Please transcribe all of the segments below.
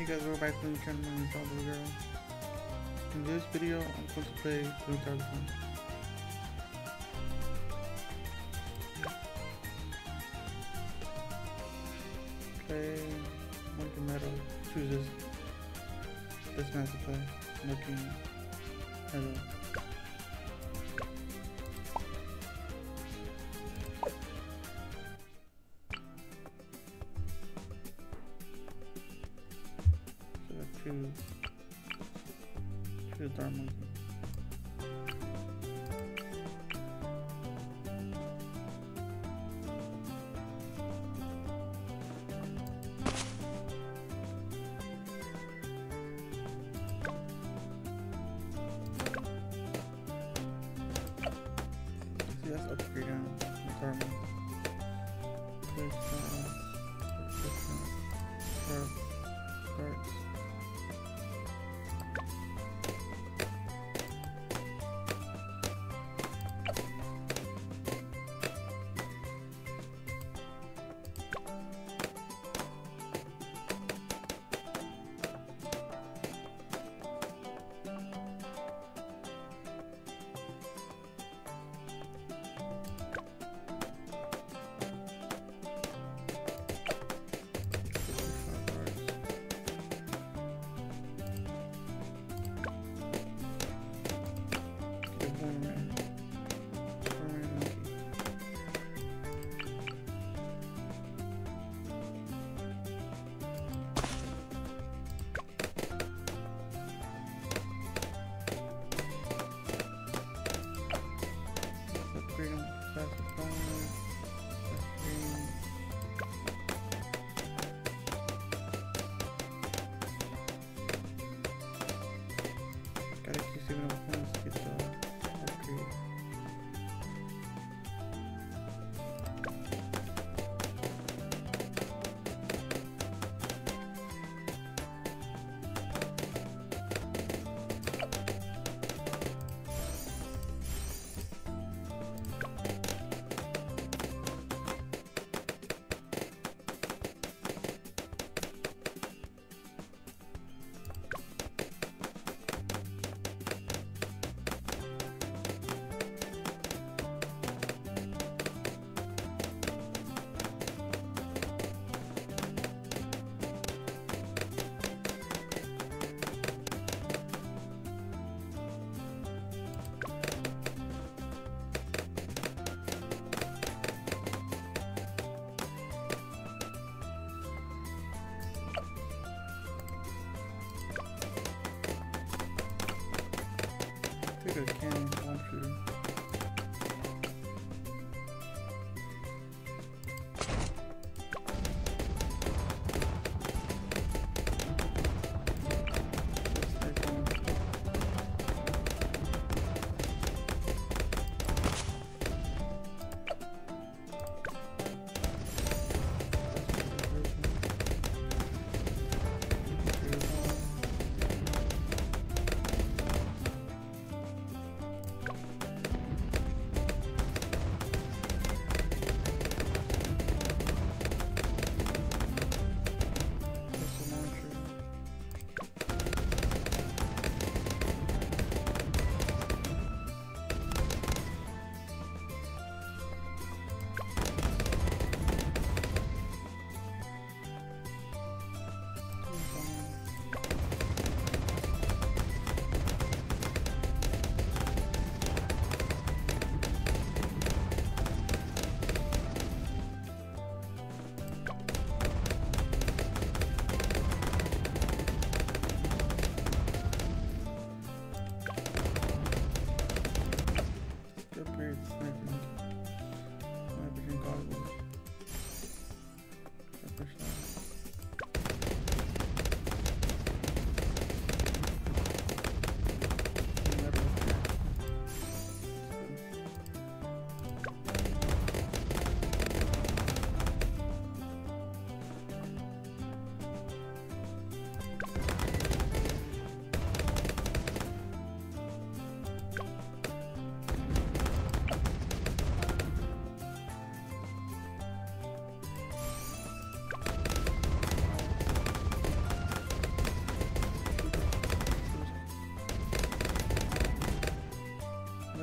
Hey guys, welcome back to the channel. Is Girl. In this video, I'm going to play Blue Telephone. Play Monkey Meadow chooses this man to play. Monkey Meadow. to to Dharma.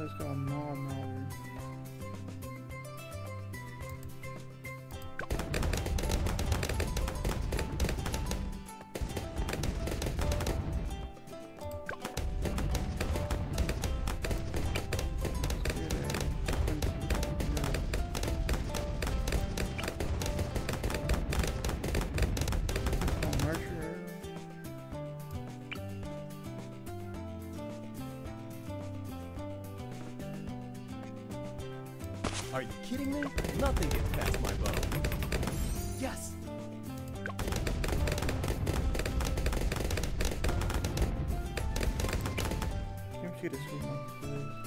Let's go normal. Are you kidding me? Nothing gets past my bow. Yes! Can't see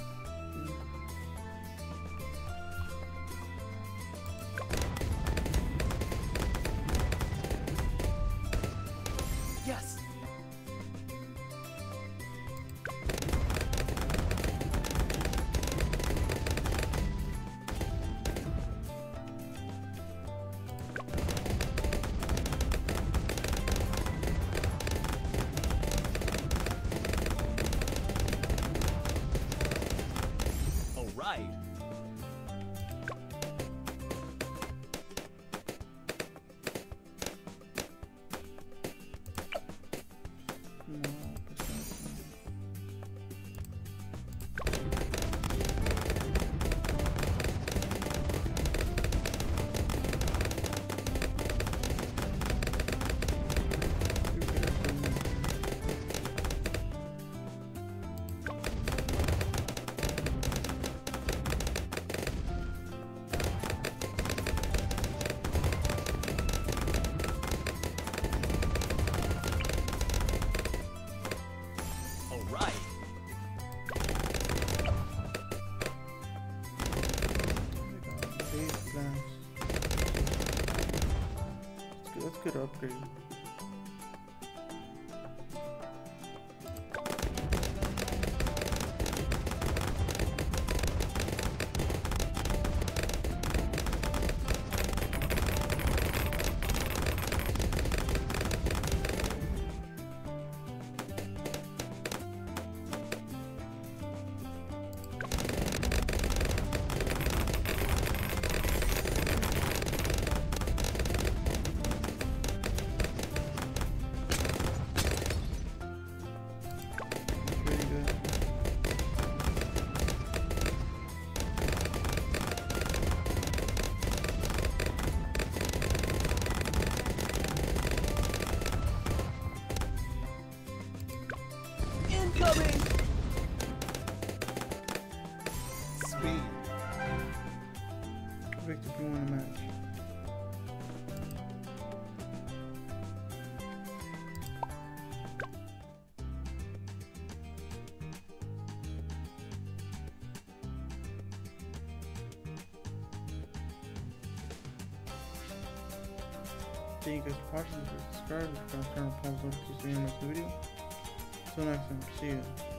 good, Sweet. Victor, you the match. Thank you guys for watching. Subscribe if you guys turn on post notifications to see the next video. Until next time, see ya.